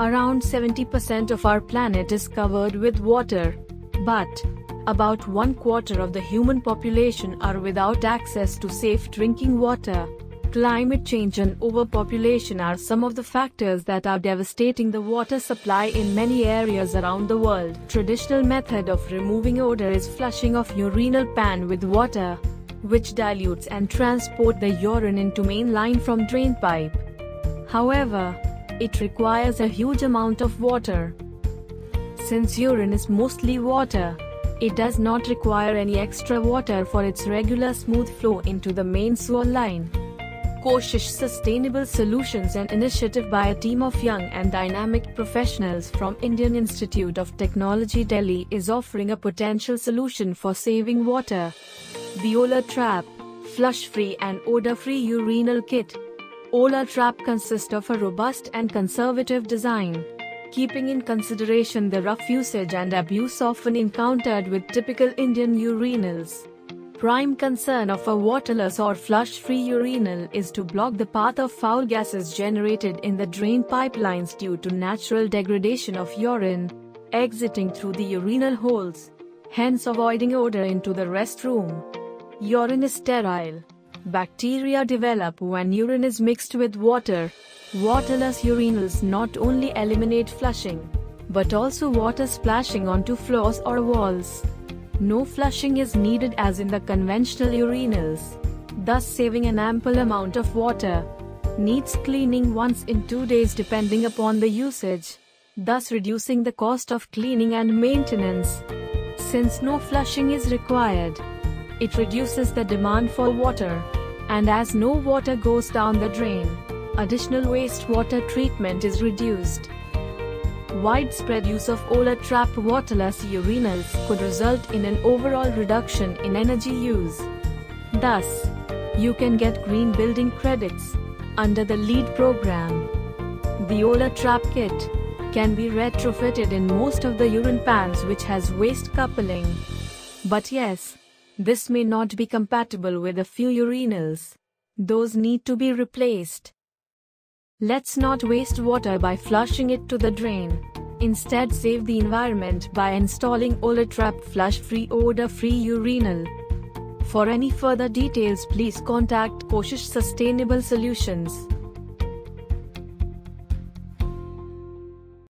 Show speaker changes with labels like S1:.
S1: Around 70% of our planet is covered with water. But, about one quarter of the human population are without access to safe drinking water. Climate change and overpopulation are some of the factors that are devastating the water supply in many areas around the world. Traditional method of removing odor is flushing of urinal pan with water, which dilutes and transport the urine into main line from drain pipe. However, it requires a huge amount of water. Since urine is mostly water, it does not require any extra water for its regular smooth flow into the main sewer line. Koshish Sustainable Solutions an initiative by a team of young and dynamic professionals from Indian Institute of Technology Delhi is offering a potential solution for saving water. The OlerTrap, flush-free and odor-free urinal kit. OlerTrap consists of a robust and conservative design, keeping in consideration the rough usage and abuse often encountered with typical Indian urinals prime concern of a waterless or flush-free urinal is to block the path of foul gases generated in the drain pipelines due to natural degradation of urine, exiting through the urinal holes, hence avoiding odor into the restroom. Urine is sterile. Bacteria develop when urine is mixed with water. Waterless urinals not only eliminate flushing, but also water splashing onto floors or walls. No flushing is needed as in the conventional urinals, thus saving an ample amount of water. Needs cleaning once in two days depending upon the usage, thus reducing the cost of cleaning and maintenance. Since no flushing is required, it reduces the demand for water. And as no water goes down the drain, additional wastewater treatment is reduced. Widespread use of OlerTrap waterless urinals could result in an overall reduction in energy use. Thus, you can get green building credits under the LEED program. The OlerTrap kit can be retrofitted in most of the urine pans which has waste coupling. But yes, this may not be compatible with a few urinals. Those need to be replaced. Let's not waste water by flushing it to the drain. Instead save the environment by installing OlerTrap flush-free odor-free urinal. For any further details please contact Koshish Sustainable Solutions.